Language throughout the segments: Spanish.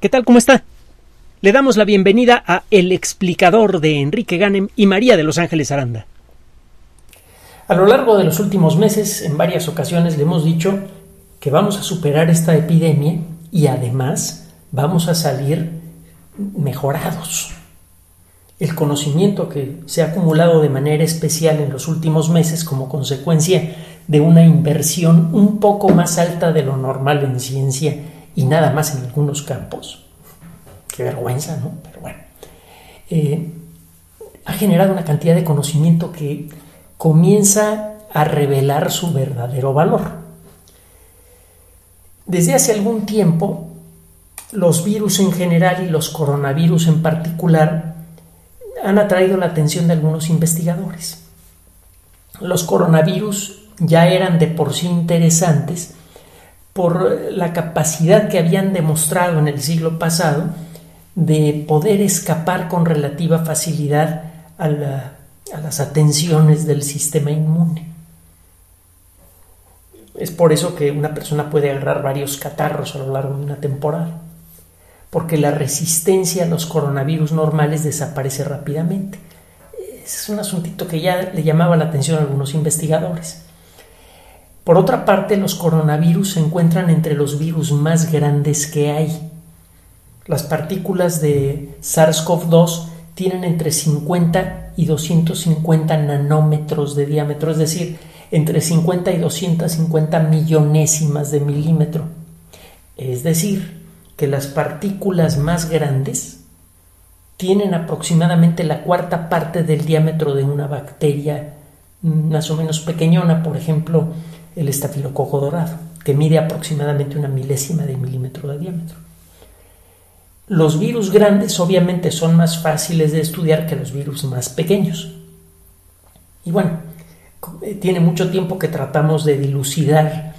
¿Qué tal? ¿Cómo está? Le damos la bienvenida a El explicador de Enrique Ganem y María de Los Ángeles Aranda. A lo largo de los últimos meses, en varias ocasiones le hemos dicho que vamos a superar esta epidemia y además vamos a salir mejorados. El conocimiento que se ha acumulado de manera especial en los últimos meses como consecuencia de una inversión un poco más alta de lo normal en ciencia y nada más en algunos campos. Qué vergüenza, ¿no? Pero bueno. Eh, ha generado una cantidad de conocimiento que comienza a revelar su verdadero valor. Desde hace algún tiempo, los virus en general y los coronavirus en particular han atraído la atención de algunos investigadores. Los coronavirus ya eran de por sí interesantes por la capacidad que habían demostrado en el siglo pasado de poder escapar con relativa facilidad a, las atenciones del sistema inmune. Es por eso que una persona puede agarrar varios catarros a lo largo de una temporada, porque la resistencia a los coronavirus normales desaparece rápidamente. es un asuntito que ya le llamaba la atención a algunos investigadores. Por otra parte, los coronavirus se encuentran entre los virus más grandes que hay. Las partículas de SARS-CoV-2 tienen entre 50 y 250 nanómetros de diámetro, es decir, entre 50 y 250 millonésimas de milímetro. Es decir, que las partículas más grandes tienen aproximadamente la cuarta parte del diámetro de una bacteria más o menos pequeñona, por ejemplo, el estafilococo dorado, que mide aproximadamente una milésima de milímetro de diámetro. Los virus grandes obviamente son más fáciles de estudiar que los virus más pequeños. Y bueno, eh, tiene mucho tiempo que tratamos de dilucidar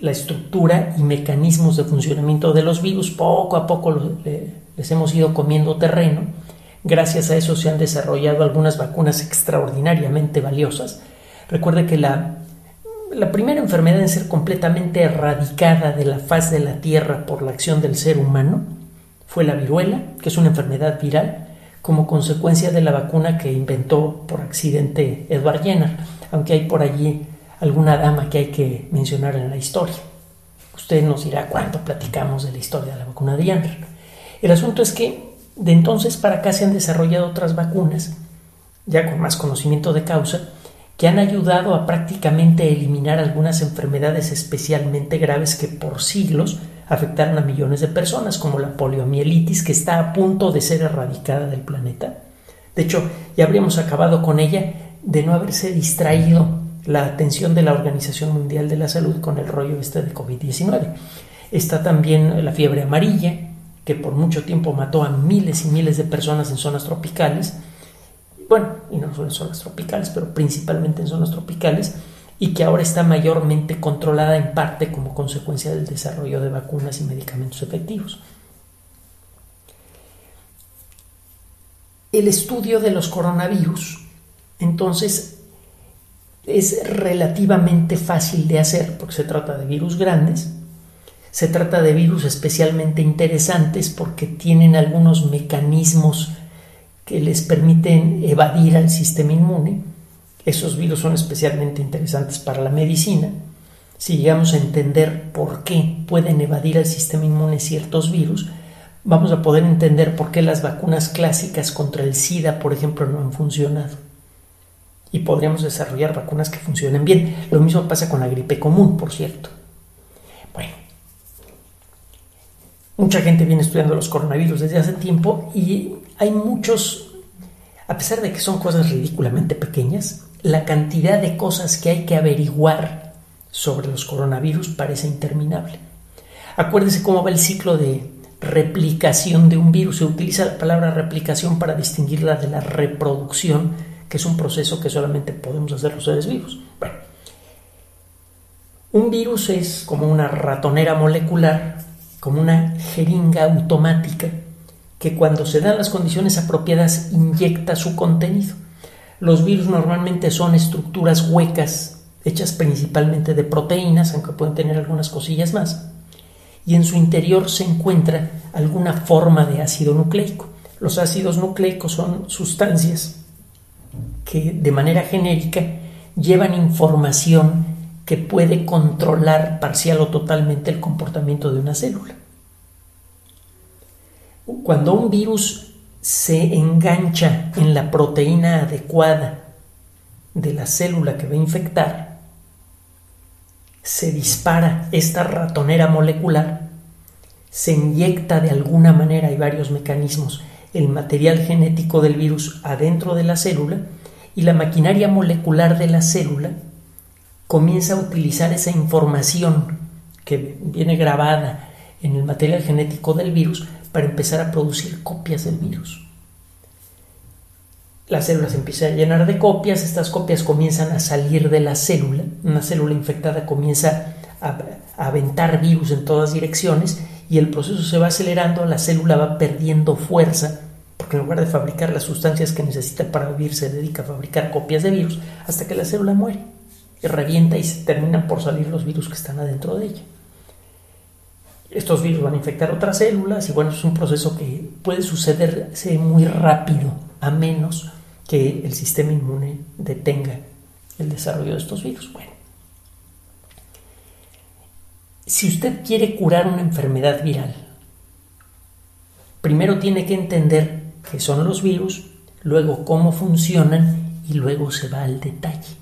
la estructura y mecanismos de funcionamiento de los virus. Poco a poco les hemos ido comiendo terreno. Gracias a eso se han desarrollado algunas vacunas extraordinariamente valiosas. Recuerde que la la primera enfermedad en ser completamente erradicada de la faz de la Tierra por la acción del ser humano fue la viruela, que es una enfermedad viral, como consecuencia de la vacuna que inventó por accidente Edward Jenner, aunque hay por allí alguna dama que hay que mencionar en la historia. Usted nos dirá cuánto platicamos de la historia de la vacuna de Jenner. El asunto es que de entonces para acá se han desarrollado otras vacunas, ya con más conocimiento de causa, que han ayudado a prácticamente eliminar algunas enfermedades especialmente graves que por siglos afectaron a millones de personas, como la poliomielitis, que está a punto de ser erradicada del planeta. De hecho, ya habríamos acabado con ella de no haberse distraído la atención de la Organización Mundial de la Salud con el rollo este de COVID-19. Está también la fiebre amarilla, que por mucho tiempo mató a miles y miles de personas en zonas tropicales, bueno, y no solo en zonas tropicales, pero principalmente en zonas tropicales, y que ahora está mayormente controlada en parte como consecuencia del desarrollo de vacunas y medicamentos efectivos. El estudio de los coronavirus, entonces, es relativamente fácil de hacer porque se trata de virus grandes, se trata de virus especialmente interesantes porque tienen algunos mecanismos que les permiten evadir al sistema inmune. Esos virus son especialmente interesantes para la medicina. Si llegamos a entender por qué pueden evadir al sistema inmune ciertos virus, vamos a poder entender por qué las vacunas clásicas contra el SIDA, por ejemplo, no han funcionado. Y podríamos desarrollar vacunas que funcionen bien. Lo mismo pasa con la gripe común, por cierto. Bueno, mucha gente viene estudiando los coronavirus desde hace tiempo y hay muchos, a pesar de que son cosas ridículamente pequeñas, la cantidad de cosas que hay que averiguar sobre los coronavirus parece interminable. Acuérdese cómo va el ciclo de replicación de un virus. Se utiliza la palabra replicación para distinguirla de la reproducción, que es un proceso que solamente podemos hacer los seres vivos. Un virus es como una ratonera molecular, como una jeringa automática que cuando se dan las condiciones apropiadas inyecta su contenido. Los virus normalmente son estructuras huecas hechas principalmente de proteínas, aunque pueden tener algunas cosillas más, y en su interior se encuentra alguna forma de ácido nucleico. Los ácidos nucleicos son sustancias que de manera genérica llevan información que puede controlar parcial o totalmente el comportamiento de una célula. Cuando un virus se engancha en la proteína adecuada de la célula que va a infectar, se dispara esta ratonera molecular, se inyecta de alguna manera, hay varios mecanismos, el material genético del virus adentro de la célula y la maquinaria molecular de la célula comienza a utilizar esa información que viene grabada en el material genético del virus para empezar a producir copias del virus. La célula se empieza a llenar de copias, estas copias comienzan a salir de la célula, una célula infectada comienza a, aventar virus en todas direcciones y el proceso se va acelerando, la célula va perdiendo fuerza, porque en lugar de fabricar las sustancias que necesita para vivir, se dedica a fabricar copias de virus hasta que la célula muere y revienta y se terminan por salir los virus que están adentro de ella. Estos virus van a infectar otras células y bueno, es un proceso que puede sucederse muy rápido, a menos que el sistema inmune detenga el desarrollo de estos virus. Bueno, si usted quiere curar una enfermedad viral, primero tiene que entender qué son los virus, luego cómo funcionan y luego se va al detalle.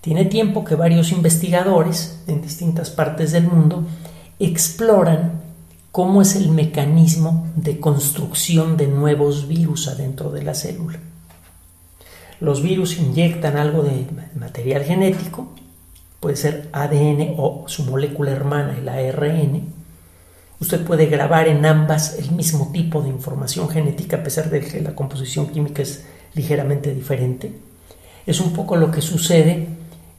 Tiene tiempo que varios investigadores en distintas partes del mundo exploran cómo es el mecanismo de construcción de nuevos virus adentro de la célula. Los virus inyectan algo de material genético, puede ser ADN o su molécula hermana, el ARN. Usted puede grabar en ambas el mismo tipo de información genética a pesar de que la composición química es ligeramente diferente. Es un poco lo que sucede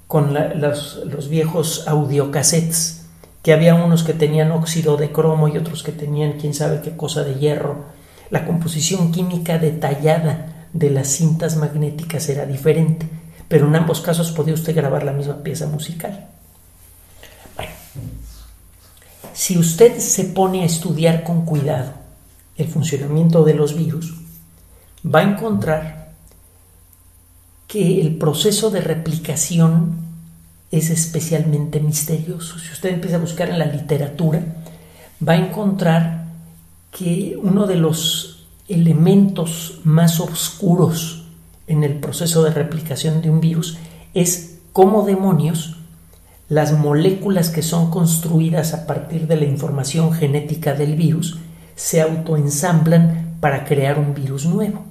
con los, los viejos audiocassettes, que había unos que tenían óxido de cromo y otros que tenían quién sabe qué cosa de hierro. La composición química detallada de las cintas magnéticas era diferente, pero en ambos casos podía usted grabar la misma pieza musical. Bueno, si usted se pone a estudiar con cuidado el funcionamiento de los virus, va a encontrar que el proceso de replicación es especialmente misterioso. Si usted empieza a buscar en la literatura, va a encontrar que uno de los elementos más oscuros en el proceso de replicación de un virus es cómo demonios las moléculas que son construidas a partir de la información genética del virus se autoensamblan para crear un virus nuevo.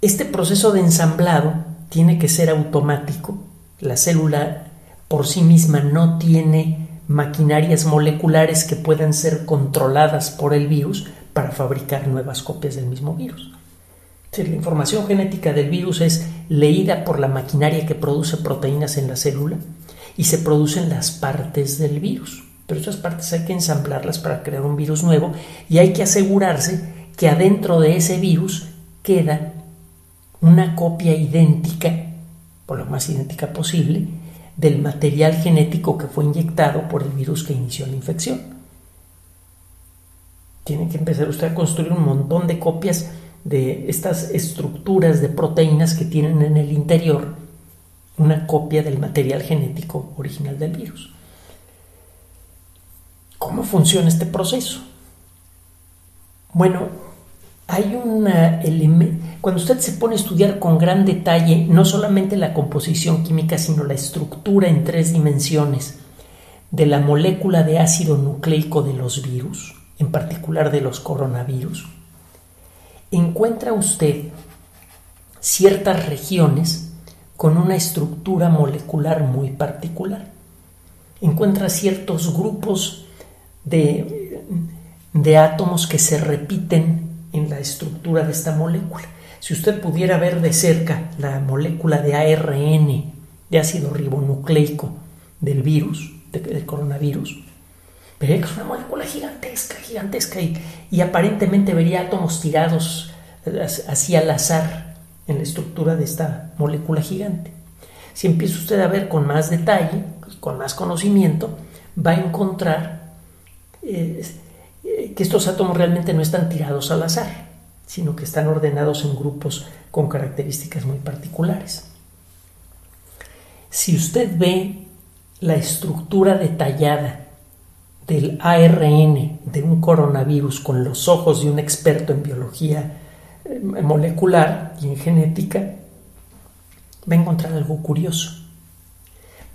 Este proceso de ensamblado tiene que ser automático. La célula por sí misma no tiene maquinarias moleculares que puedan ser controladas por el virus para fabricar nuevas copias del mismo virus. la información genética del virus es leída por la maquinaria que produce proteínas en la célula y se producen las partes del virus. Pero esas partes hay que ensamblarlas para crear un virus nuevo y hay que asegurarse que adentro de ese virus queda una copia idéntica, por lo más idéntica posible, del material genético que fue inyectado por el virus que inició la infección. Tiene que empezar usted a construir un montón de copias de estas estructuras de proteínas que tienen en el interior una copia del material genético original del virus. ¿Cómo funciona este proceso? Bueno, hay un cuando usted se pone a estudiar con gran detalle no solamente la composición química, sino la estructura en tres dimensiones de la molécula de ácido nucleico de los virus, en particular de los coronavirus, encuentra usted ciertas regiones con una estructura molecular muy particular. Encuentra ciertos grupos de, de átomos que se repiten en la estructura de esta molécula. Si usted pudiera ver de cerca la molécula de ARN, de ácido ribonucleico del virus, del coronavirus, vería que es una molécula gigantesca, gigantesca, y, aparentemente vería átomos tirados así al azar en la estructura de esta molécula gigante. Si empieza usted a ver con más detalle, con más conocimiento, va a encontrar eh, que estos átomos realmente no están tirados al azar, sino que están ordenados en grupos con características muy particulares. Si usted ve la estructura detallada del ARN de un coronavirus con los ojos de un experto en biología eh, molecular y en genética, va a encontrar algo curioso.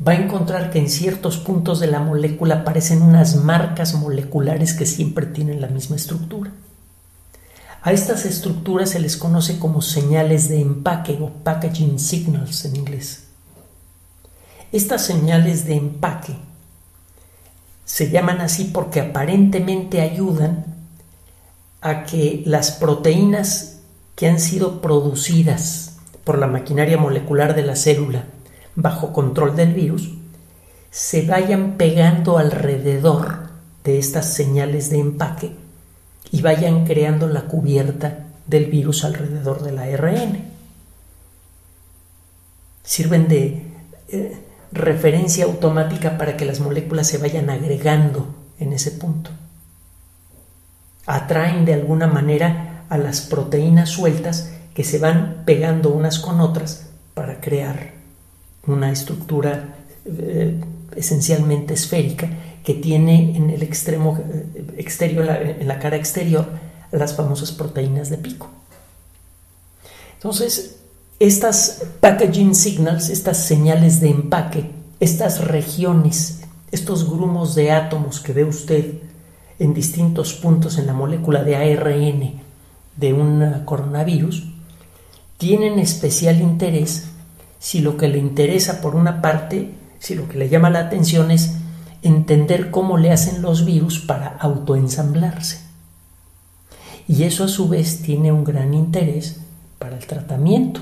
Va a encontrar que en ciertos puntos de la molécula aparecen unas marcas moleculares que siempre tienen la misma estructura. A estas estructuras se les conoce como señales de empaque o packaging signals en inglés. Estas señales de empaque se llaman así porque aparentemente ayudan a que las proteínas que han sido producidas por la maquinaria molecular de la célula bajo control del virus se vayan pegando alrededor de estas señales de empaque y vayan creando la cubierta del virus alrededor del ARN. Sirven de eh, referencia automática para que las moléculas se vayan agregando en ese punto. Atraen de alguna manera a las proteínas sueltas que se van pegando unas con otras para crear una estructura eh, esencialmente esférica que tiene en el extremo eh, exterior, en la cara exterior, las famosas proteínas de pico. Entonces, estas packaging signals, estas señales de empaque, estas regiones, estos grumos de átomos que ve usted en distintos puntos en la molécula de ARN de un coronavirus, tienen especial interés si lo que le interesa por una parte, si lo que le llama la atención es entender cómo le hacen los virus para autoensamblarse. Y eso a su vez tiene un gran interés para el tratamiento.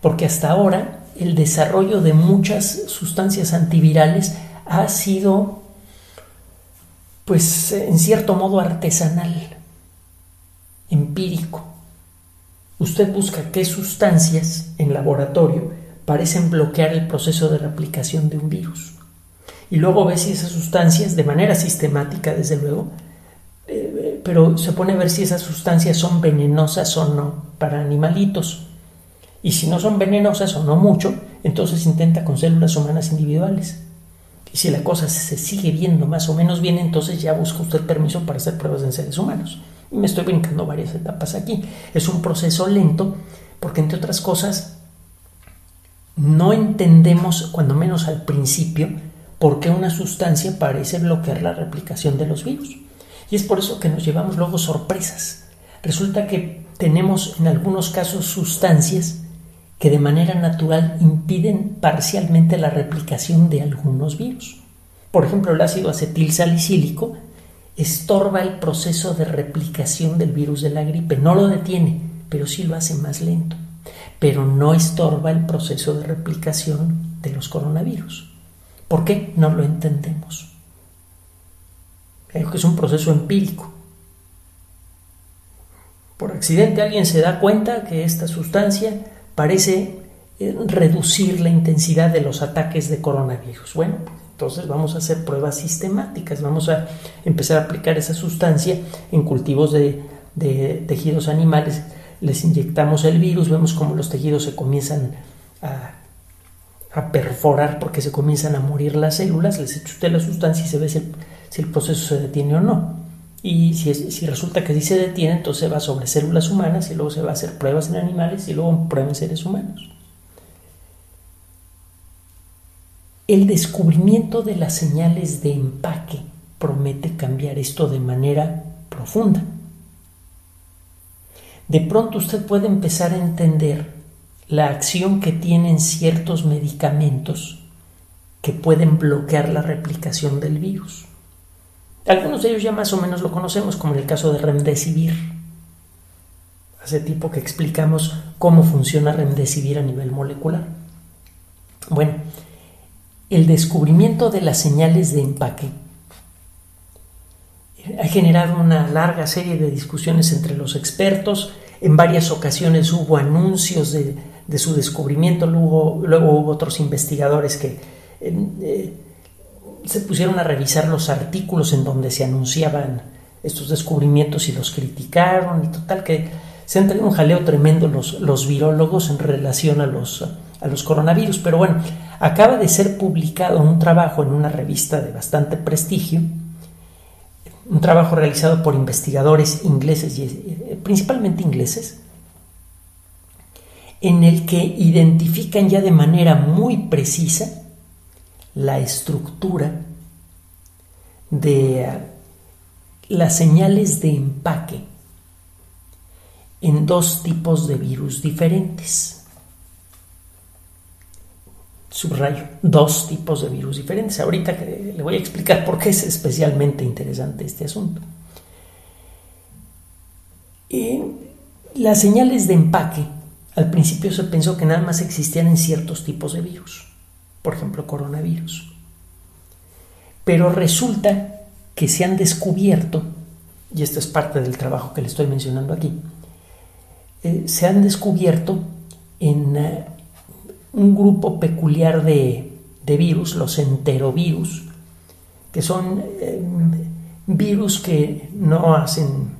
Porque hasta ahora el desarrollo de muchas sustancias antivirales ha sido, pues, en cierto modo artesanal, empírico. Usted busca qué sustancias en laboratorio parecen bloquear el proceso de replicación de un virus y luego ve si esas sustancias, de manera sistemática desde luego, eh, pero se pone a ver si esas sustancias son venenosas o no para animalitos. Y si no son venenosas o no mucho, entonces intenta con células humanas individuales. Y si la cosa se sigue viendo más o menos bien, entonces ya busca usted permiso para hacer pruebas en seres humanos. Y me estoy brincando varias etapas aquí. Es un proceso lento porque, entre otras cosas, no entendemos, cuando menos al principio, por qué una sustancia parece bloquear la replicación de los virus. Y es por eso que nos llevamos luego sorpresas. Resulta que tenemos en algunos casos sustancias que de manera natural impiden parcialmente la replicación de algunos virus. Por ejemplo, el ácido acetil salicílico estorba el proceso de replicación del virus de la gripe. No lo detiene, pero sí lo hace más lento. Pero no estorba el proceso de replicación de los coronavirus. ¿Por qué? No lo entendemos. Creo que es un proceso empírico. Por accidente alguien se da cuenta que esta sustancia parece eh, reducir la intensidad de los ataques de coronavirus. Bueno, entonces vamos a hacer pruebas sistemáticas, vamos a empezar a aplicar esa sustancia en cultivos de, tejidos animales, les inyectamos el virus, vemos cómo los tejidos se comienzan a perforar porque se comienzan a morir las células, les echa usted la sustancia y se ve si el, proceso se detiene o no. Y si, resulta que sí se detiene, entonces va sobre células humanas y luego se va a hacer pruebas en animales y luego pruebas en seres humanos. El descubrimiento de las señales de empaque promete cambiar esto de manera profunda. De pronto usted puede empezar a entender la acción que tienen ciertos medicamentos que pueden bloquear la replicación del virus. Algunos de ellos ya más o menos lo conocemos, como en el caso de Remdesivir. Hace tipo que explicamos cómo funciona Remdesivir a nivel molecular. Bueno, el descubrimiento de las señales de empaque ha generado una larga serie de discusiones entre los expertos. En varias ocasiones hubo anuncios de su descubrimiento. Luego, hubo otros investigadores que eh, se pusieron a revisar los artículos en donde se anunciaban estos descubrimientos y los criticaron y total que se han tenido un jaleo tremendo los, los virólogos en relación a los, a los coronavirus. Pero bueno, acaba de ser publicado un trabajo en una revista de bastante prestigio, un trabajo realizado por investigadores ingleses y eh, principalmente ingleses, en el que identifican ya de manera muy precisa la estructura de las señales de empaque en dos tipos de virus diferentes. Subrayo, dos tipos de virus diferentes. Ahorita le voy a explicar por qué es especialmente interesante este asunto. las señales de empaque, al principio se pensó que nada más existían en ciertos tipos de virus, por ejemplo coronavirus. Pero resulta que se han descubierto, y esto es parte del trabajo que le estoy mencionando aquí, eh, se han descubierto en eh, un grupo peculiar de, virus, los enterovirus, que son eh, virus que no hacen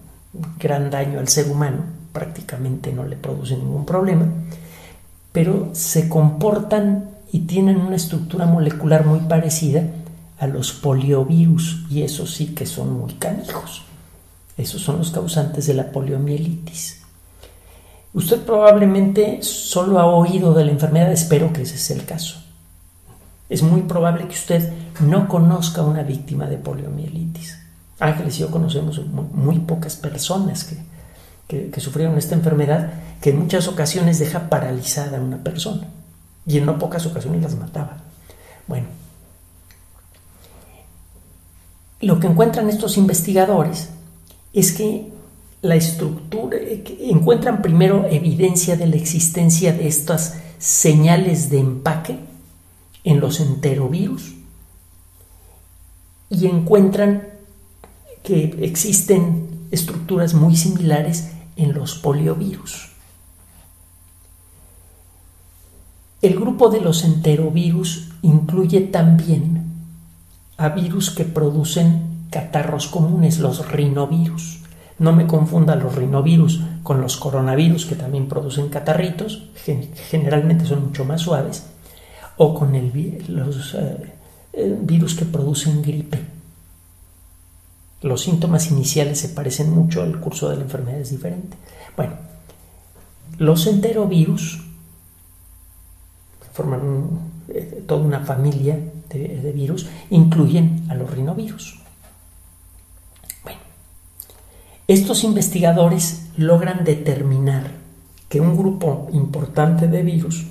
gran daño al ser humano, prácticamente no le producen ningún problema, pero se comportan y tienen una estructura molecular muy parecida a los poliovirus y esos sí que son muy canijos. Esos son los causantes de la poliomielitis. Usted probablemente solo ha oído de la enfermedad, espero que ese sea el caso. Es muy probable que usted no conozca una víctima de poliomielitis. Ángeles y yo conocemos muy, pocas personas que, que, sufrieron esta enfermedad que en muchas ocasiones deja paralizada a una persona y en no pocas ocasiones las mataba. Bueno, lo que encuentran estos investigadores es que la estructura, encuentran primero evidencia de la existencia de estas señales de empaque en los enterovirus y encuentran que existen estructuras muy similares en los poliovirus. El grupo de los enterovirus incluye también a virus que producen catarros comunes, los rinovirus. No me confunda los rinovirus con los coronavirus que también producen catarritos, generalmente son mucho más suaves, o con los eh, virus que producen gripe. Los síntomas iniciales se parecen mucho, el curso de la enfermedad es diferente. Bueno, los enterovirus forman eh, toda una familia de, virus incluyen a los rinovirus. Bueno, estos investigadores logran determinar que un grupo importante de virus,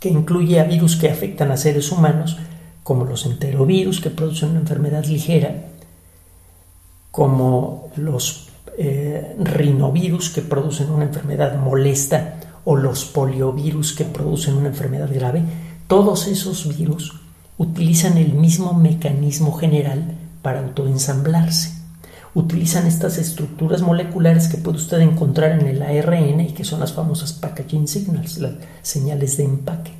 que incluye a virus que afectan a seres humanos, como los enterovirus que producen una enfermedad ligera, como los eh, rinovirus que producen una enfermedad molesta o los poliovirus que producen una enfermedad grave, todos esos virus utilizan el mismo mecanismo general para autoensamblarse. Utilizan estas estructuras moleculares que puede usted encontrar en el ARN y que son las famosas packaging signals, las señales de empaque.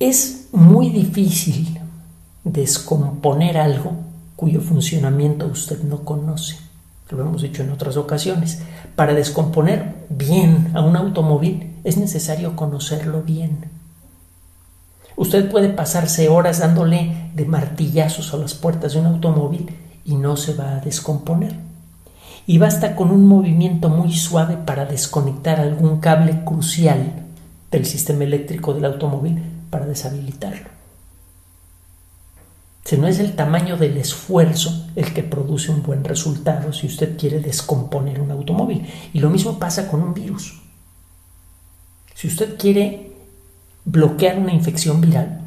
Es muy difícil descomponer algo cuyo funcionamiento usted no conoce. Lo hemos dicho en otras ocasiones. Para descomponer bien a un automóvil es necesario conocerlo bien. Usted puede pasarse horas dándole de martillazos a las puertas de un automóvil y no se va a descomponer. Y basta con un movimiento muy suave para desconectar algún cable crucial del sistema eléctrico del automóvil para deshabilitarlo. Si no es el tamaño del esfuerzo el que produce un buen resultado si usted quiere descomponer un automóvil. Y lo mismo pasa con un virus. Si usted quiere bloquear una infección viral,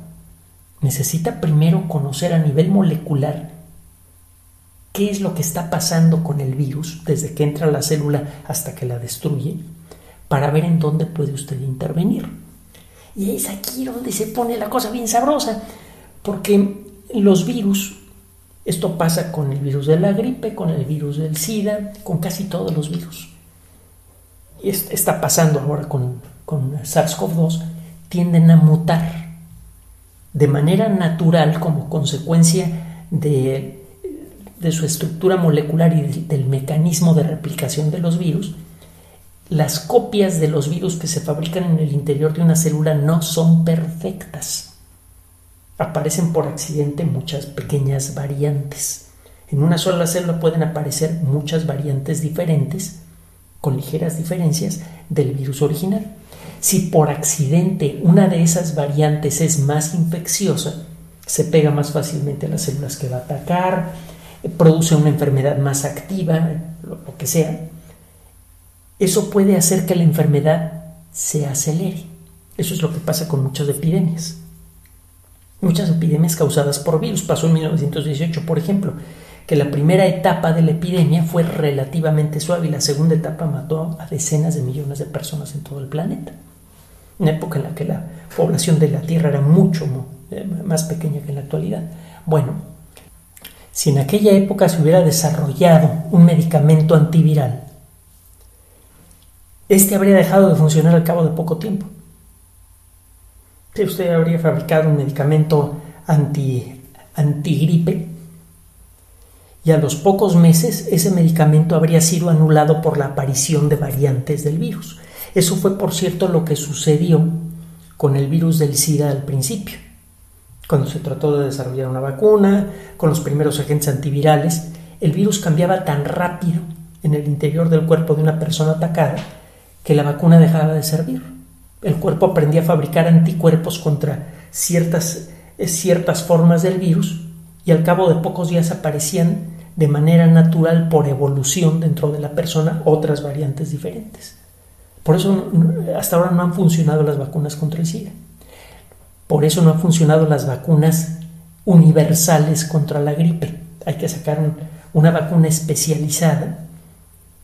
necesita primero conocer a nivel molecular qué es lo que está pasando con el virus desde que entra a la célula hasta que la destruye, para ver en dónde puede usted intervenir. Y es aquí donde se pone la cosa bien sabrosa, porque los virus, esto pasa con el virus de la gripe, con el virus del SIDA, con casi todos los virus. Y está pasando ahora con con SARS-CoV-2, tienden a mutar de manera natural como consecuencia de, de su estructura molecular y del mecanismo de replicación de los virus, las copias de los virus que se fabrican en el interior de una célula no son perfectas. Aparecen por accidente muchas pequeñas variantes. En una sola célula pueden aparecer muchas variantes diferentes, con ligeras diferencias, del virus original. Si por accidente una de esas variantes es más infecciosa, se pega más fácilmente a las células que va a atacar, produce una enfermedad más activa, lo que sea, eso puede hacer que la enfermedad se acelere. Eso es lo que pasa con muchas epidemias. Muchas epidemias causadas por virus. Pasó en 1918, por ejemplo, que la primera etapa de la epidemia fue relativamente suave y la segunda etapa mató a decenas de millones de personas en todo el planeta. Una época en la que la población de la Tierra era mucho eh, más pequeña que en la actualidad. Bueno, si en aquella época se hubiera desarrollado un medicamento antiviral, este habría dejado de funcionar al cabo de poco tiempo. Si usted habría fabricado un medicamento anti, antigripe y a los pocos meses ese medicamento habría sido anulado por la aparición de variantes del virus. Eso fue, por cierto, lo que sucedió con el virus del SIDA al principio. Cuando se trató de desarrollar una vacuna, con los primeros agentes antivirales, el virus cambiaba tan rápido en el interior del cuerpo de una persona atacada que la vacuna dejaba de servir. El cuerpo aprendía a fabricar anticuerpos contra ciertas, eh, ciertas formas del virus y al cabo de pocos días aparecían de manera natural por evolución dentro de la persona otras variantes diferentes. Por eso hasta ahora no han funcionado las vacunas contra el SIDA. Por eso no han funcionado las vacunas universales contra la gripe. Hay que sacar una vacuna especializada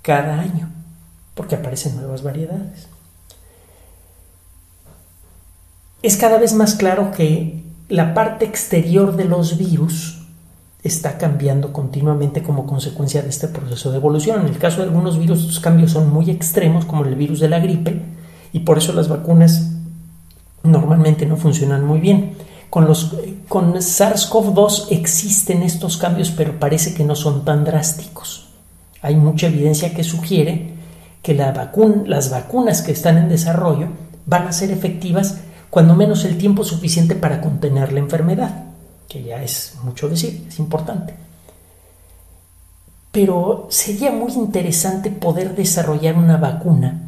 cada año porque aparecen nuevas variedades. Es cada vez más claro que la parte exterior de los virus está cambiando continuamente como consecuencia de este proceso de evolución. En el caso de algunos virus, los cambios son muy extremos, como el virus de la gripe, y por eso las vacunas normalmente no funcionan muy bien. Con, con SARS-CoV-2 existen estos cambios, pero parece que no son tan drásticos. Hay mucha evidencia que sugiere que la las vacunas que están en desarrollo van a ser efectivas cuando menos el tiempo suficiente para contener la enfermedad, que ya es mucho decir, es importante. Pero sería muy interesante poder desarrollar una vacuna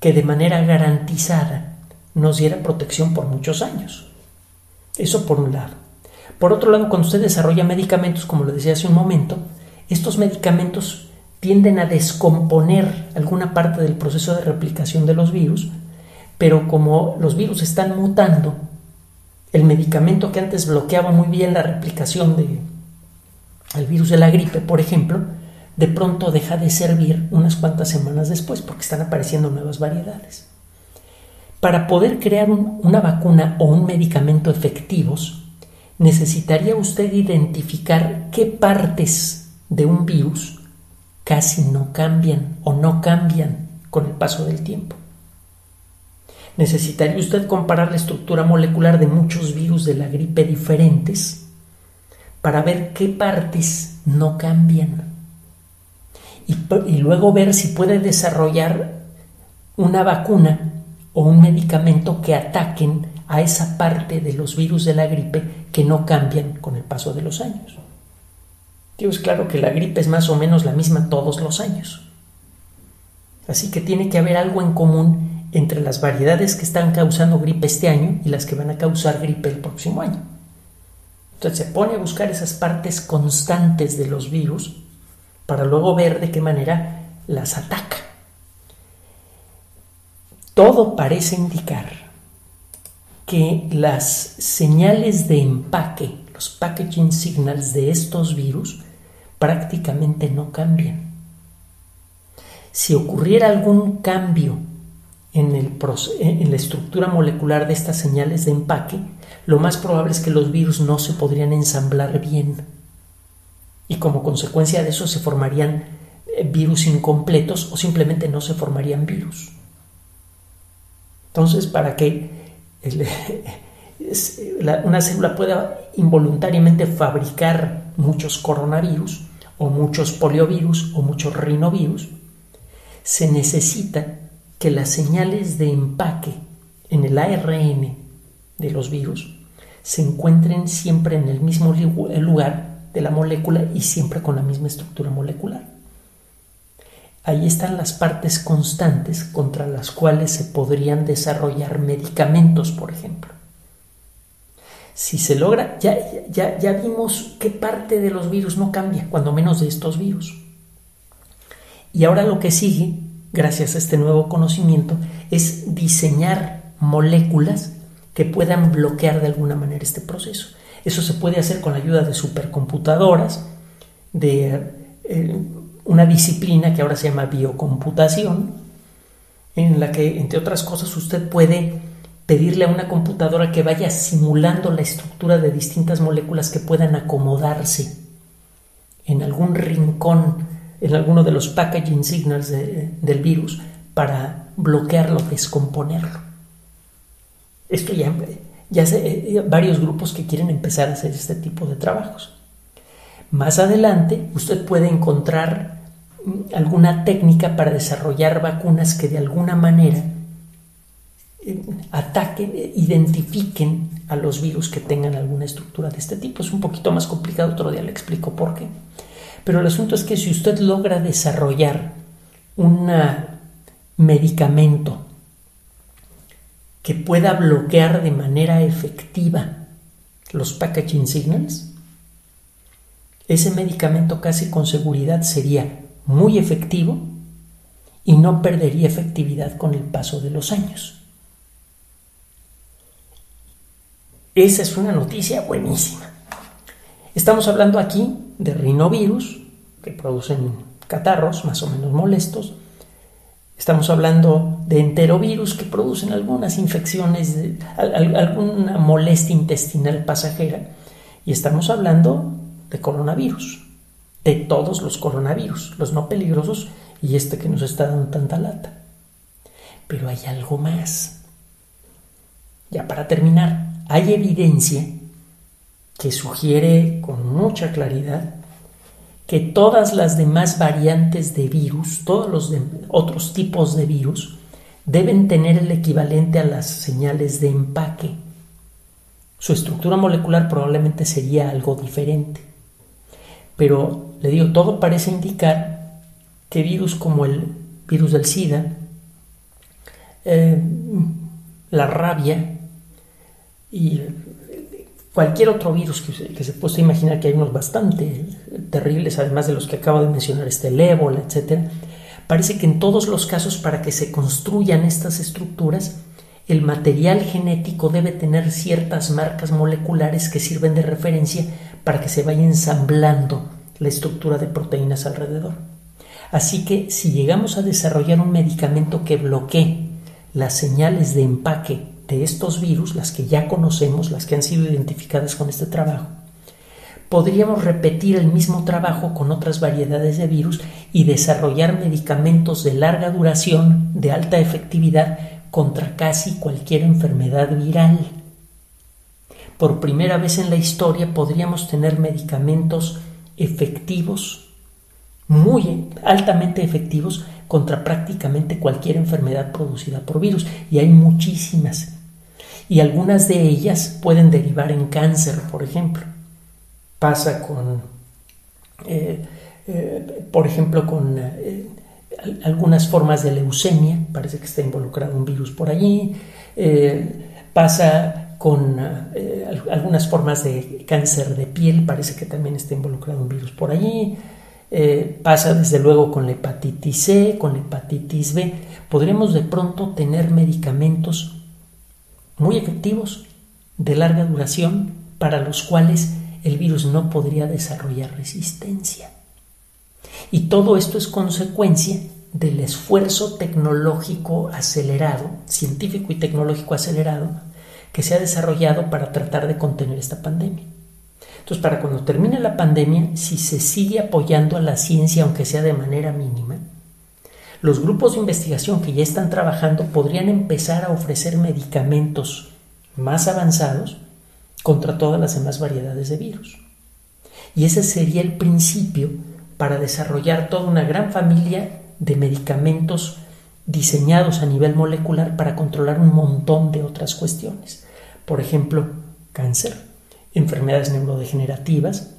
que de manera garantizada nos diera protección por muchos años. Eso por un lado. Por otro lado, cuando usted desarrolla medicamentos, como le decía hace un momento, estos medicamentos tienden a descomponer alguna parte del proceso de replicación de los virus, pero como los virus están mutando, el medicamento que antes bloqueaba muy bien la replicación del virus de la gripe, por ejemplo, de pronto deja de servir unas cuantas semanas después porque están apareciendo nuevas variedades. Para poder crear una vacuna o un medicamento efectivos, necesitaría usted identificar qué partes de un virus casi no cambian o no cambian con el paso del tiempo. Necesitaría usted comparar la estructura molecular de muchos virus de la gripe diferentes para ver qué partes no cambian y, luego ver si puede desarrollar una vacuna o un medicamento que ataquen a esa parte de los virus de la gripe que no cambian con el paso de los años es claro que la gripe es más o menos la misma todos los años. Así que tiene que haber algo en común entre las variedades que están causando gripe este año y las que van a causar gripe el próximo año. Entonces se pone a buscar esas partes constantes de los virus para luego ver de qué manera las ataca. Todo parece indicar que las señales de empaque, los packaging signals de estos virus, prácticamente no cambian. Si ocurriera algún cambio en, la estructura molecular de estas señales de empaque, lo más probable es que los virus no se podrían ensamblar bien. Y como consecuencia de eso se formarían eh, virus incompletos o simplemente no se formarían virus. Entonces, para que una célula pueda involuntariamente fabricar muchos coronavirus o muchos poliovirus o muchos rinovirus, se necesita que las señales de empaque en el ARN de los virus se encuentren siempre en el mismo lugar de la molécula y siempre con la misma estructura molecular. Ahí están las partes constantes contra las cuales se podrían desarrollar medicamentos, por ejemplo. Si se logra, ya, ya, ya vimos qué parte de los virus no cambia, cuando menos de estos virus. Y ahora lo que sigue, gracias a este nuevo conocimiento, es diseñar moléculas que puedan bloquear de alguna manera este proceso. Eso se puede hacer con la ayuda de supercomputadoras, de eh, una disciplina que ahora se llama biocomputación, en la que, entre otras cosas, usted puede pedirle a una computadora que vaya simulando la estructura de distintas moléculas que puedan acomodarse en algún rincón, en alguno de los packaging signals del virus para bloquearlo, descomponerlo. Esto ya, ya hay varios grupos que quieren empezar a hacer este tipo de trabajos. Más adelante, usted puede encontrar mm, alguna técnica para desarrollar vacunas que de alguna manera ataquen, identifiquen a los virus que tengan alguna estructura de este tipo. Es un poquito más complicado, otro día le explico por qué. Pero el asunto es que si usted logra desarrollar un medicamento que pueda bloquear de manera efectiva los packaging signals, ese medicamento casi con seguridad sería muy efectivo y no perdería efectividad con el paso de los años. Esa es una noticia buenísima. Estamos hablando aquí de rinovirus, que producen catarros más o menos molestos. Estamos hablando de enterovirus, que producen algunas infecciones, alguna molestia intestinal pasajera. Y estamos hablando de coronavirus, de todos los coronavirus, los no peligrosos y este que nos está dando tanta lata. Pero hay algo más. Ya para terminar, hay evidencia que sugiere con mucha claridad que todas las demás variantes de virus, todos los otros tipos de virus, deben tener el equivalente a las señales de empaque. Su estructura molecular probablemente sería algo diferente. Pero, le digo, todo parece indicar que virus como el virus del SIDA, eh, la rabia, y cualquier otro virus que, se pueda imaginar que hay unos bastante terribles, además de los que acabo de mencionar, este el ébola, etc., parece que en todos los casos para que se construyan estas estructuras, el material genético debe tener ciertas marcas moleculares que sirven de referencia para que se vaya ensamblando la estructura de proteínas alrededor. Así que si llegamos a desarrollar un medicamento que bloquee las señales de empaque de estos virus, las que ya conocemos, las que han sido identificadas con este trabajo, podríamos repetir el mismo trabajo con otras variedades de virus y desarrollar medicamentos de larga duración, de alta efectividad, contra casi cualquier enfermedad viral. Por primera vez en la historia podríamos tener medicamentos efectivos, muy altamente efectivos, contra prácticamente cualquier enfermedad producida por virus. Y hay muchísimas y algunas de ellas pueden derivar en cáncer, por ejemplo. Pasa con, eh, eh, por ejemplo, con eh, algunas formas de leucemia, parece que está involucrado un virus por allí, pasa con algunas formas de cáncer de piel, parece que también está involucrado un virus por allí, pasa desde luego con la hepatitis C, con la hepatitis B. Podremos de pronto tener medicamentos muy efectivos, de larga duración, para los cuales el virus no podría desarrollar resistencia. Y todo esto es consecuencia del esfuerzo tecnológico acelerado, científico y tecnológico acelerado, que se ha desarrollado para tratar de contener esta pandemia. Entonces, para cuando termine la pandemia, si se sigue apoyando a la ciencia, aunque sea de manera mínima, los grupos de investigación que ya están trabajando podrían empezar a ofrecer medicamentos más avanzados contra todas las demás variedades de virus. Y ese sería el principio para desarrollar toda una gran familia de medicamentos diseñados a nivel molecular para controlar un montón de otras cuestiones. Por ejemplo, cáncer, enfermedades neurodegenerativas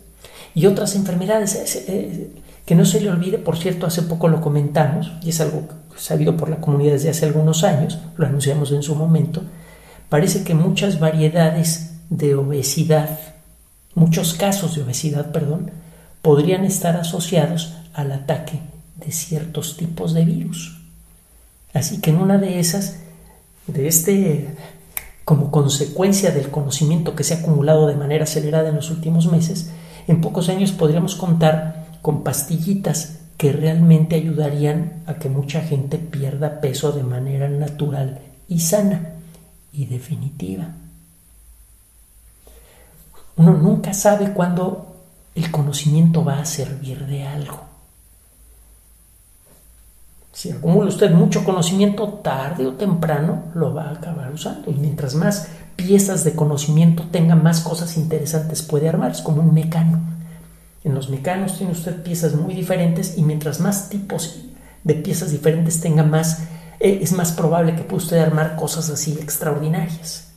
y otras enfermedades. Que no se le olvide, por cierto, hace poco lo comentamos, y es algo sabido por la comunidad desde hace algunos años, lo anunciamos en su momento, parece que muchas variedades de obesidad, muchos casos de obesidad, perdón, podrían estar asociados al ataque de ciertos tipos de virus. Así que en una de esas, de este, como consecuencia del conocimiento que se ha acumulado de manera acelerada en los últimos meses, en pocos años podríamos contar con pastillitas que realmente ayudarían a que mucha gente pierda peso de manera natural y sana y definitiva. Uno nunca sabe cuándo el conocimiento va a servir de algo. Si acumula usted mucho conocimiento, tarde o temprano lo va a acabar usando. Y mientras más piezas de conocimiento tenga, más cosas interesantes puede armar. Es como un mecano. En los mecanos tiene usted piezas muy diferentes y mientras más tipos de piezas diferentes tenga, más eh, es más probable que pueda usted armar cosas así extraordinarias,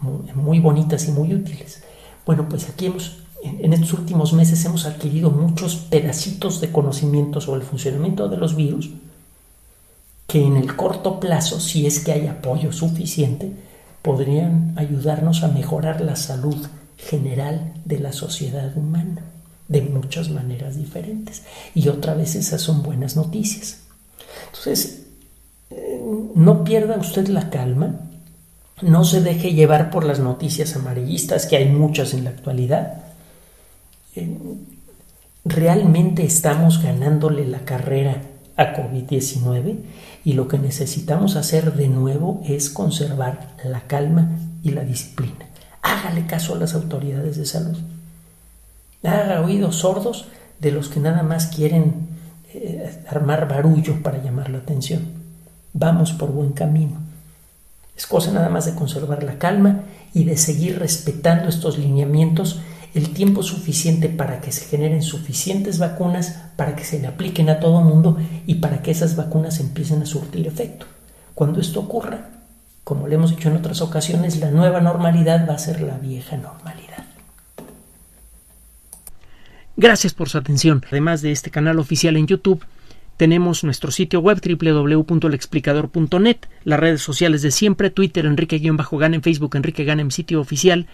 muy, muy bonitas y muy útiles. Bueno, pues aquí hemos en estos últimos meses hemos adquirido muchos pedacitos de conocimiento sobre el funcionamiento de los virus que en el corto plazo, si es que hay apoyo suficiente, podrían ayudarnos a mejorar la salud general de la sociedad humana de muchas maneras diferentes. Y otra vez esas son buenas noticias. Entonces, eh, no pierda usted la calma, no se deje llevar por las noticias amarillistas, que hay muchas en la actualidad. Eh, realmente estamos ganándole la carrera a COVID-19 y lo que necesitamos hacer de nuevo es conservar la calma y la disciplina. Hágale caso a las autoridades de salud haga oídos sordos de los que nada más quieren eh, armar barullo para llamar la atención. Vamos por buen camino. Es cosa nada más de conservar la calma y de seguir respetando estos lineamientos el tiempo suficiente para que se generen suficientes vacunas, para que se le apliquen a todo mundo y para que esas vacunas empiecen a surtir efecto. Cuando esto ocurra, como le hemos dicho en otras ocasiones, la nueva normalidad va a ser la vieja normalidad. Gracias por su atención. Además de este canal oficial en YouTube, tenemos nuestro sitio web www.lexplicador.net, las redes sociales de siempre, Twitter Enrique-Ganem, Facebook Enrique Ganem, sitio oficial.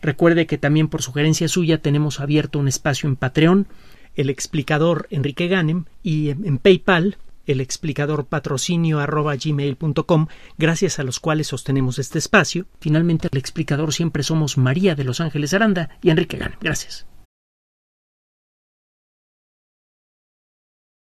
Recuerde que también por sugerencia suya tenemos abierto un espacio en Patreon, el explicador Enrique Ganem, y en PayPal, el explicador patrocinio arroba gmail.com, gracias a los cuales sostenemos este espacio. Finalmente, el explicador siempre somos María de Los Ángeles Aranda y Enrique Ganem. Gracias.